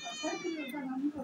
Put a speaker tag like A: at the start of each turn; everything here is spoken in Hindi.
A: ಸೊಸೈಟಿ ನಮ್ದು